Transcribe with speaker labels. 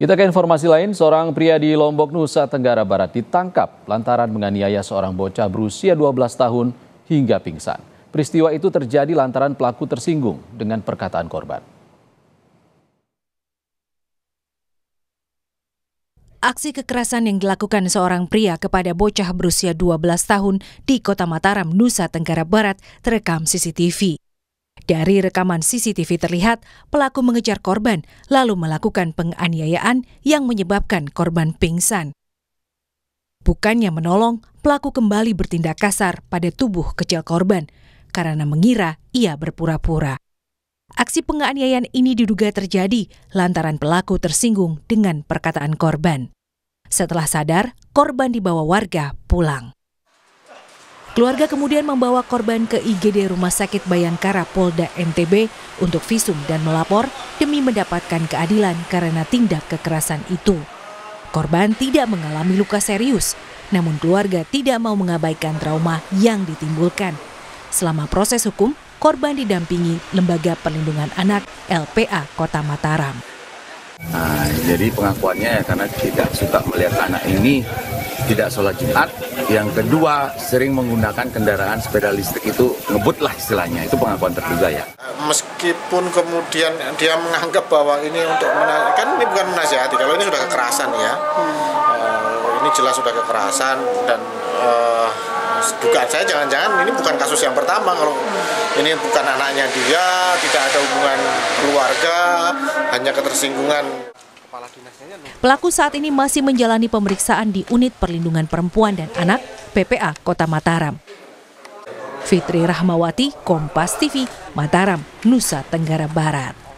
Speaker 1: Kita ke informasi lain, seorang pria di Lombok, Nusa Tenggara Barat ditangkap lantaran menganiaya seorang bocah berusia 12 tahun hingga pingsan. Peristiwa itu terjadi lantaran pelaku tersinggung dengan perkataan korban.
Speaker 2: Aksi kekerasan yang dilakukan seorang pria kepada bocah berusia 12 tahun di Kota Mataram, Nusa Tenggara Barat terekam CCTV. Dari rekaman CCTV terlihat pelaku mengejar korban lalu melakukan penganiayaan yang menyebabkan korban pingsan. Bukannya menolong, pelaku kembali bertindak kasar pada tubuh kecil korban karena mengira ia berpura-pura. Aksi penganiayaan ini diduga terjadi lantaran pelaku tersinggung dengan perkataan korban. Setelah sadar, korban dibawa warga pulang. Keluarga kemudian membawa korban ke IGD Rumah Sakit Bayangkara Polda NTB untuk visum dan melapor demi mendapatkan keadilan karena tindak kekerasan itu. Korban tidak mengalami luka serius, namun keluarga tidak mau mengabaikan trauma yang ditimbulkan. Selama proses hukum, korban didampingi Lembaga Perlindungan Anak LPA Kota Mataram.
Speaker 3: Nah, jadi pengakuannya karena tidak suka melihat anak ini tidak sholat Jumat. Yang kedua, sering menggunakan kendaraan sepeda listrik itu ngebut lah istilahnya. Itu pengakuan terduga ya.
Speaker 4: Meskipun kemudian dia menganggap bahwa ini untuk kan ini bukan menasihati. Kalau ini sudah kekerasan ya, uh, ini jelas sudah kekerasan dan uh, dugaan saya jangan-jangan ini bukan kasus yang pertama kalau ini bukan anaknya dia tidak ada hubungan keluarga hanya ketersinggungan
Speaker 2: Pelaku saat ini masih menjalani pemeriksaan di Unit Perlindungan Perempuan dan Anak PPA Kota Mataram. Fitri Rahmawati, Kompas TV, Mataram, Nusa Tenggara Barat.